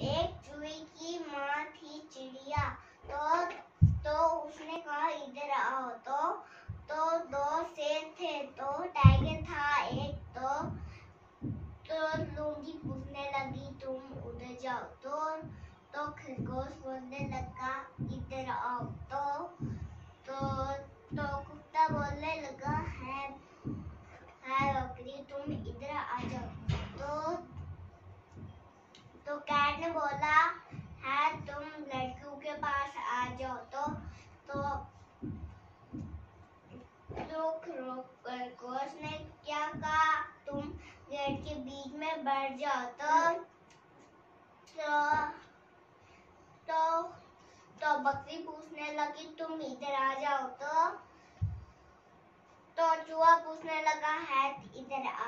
एक चूही की माँ थी चिड़िया। तो तो उसने कहा, इधर आओ। तो तो दो शेर थे तो टाइगर था, एक तो तो लूँगी पूछने लगी, तुम उधर जाओ। तो तो खरगोश बोलने लगा, इधर आओ। तो तो तो कुत्ता बोलने लगा, है। कैट ने बोला है, तुम लड़कियों के पास आ जाओ तो तो तो खरगोश ने क्या कहा? तुम गेट के बीच में बैठ जाओ तो तो तो तो बकरी पूछने लगी, तुम इधर आ जाओ तो तो चूहा पूछने लगा, है, इधर आओ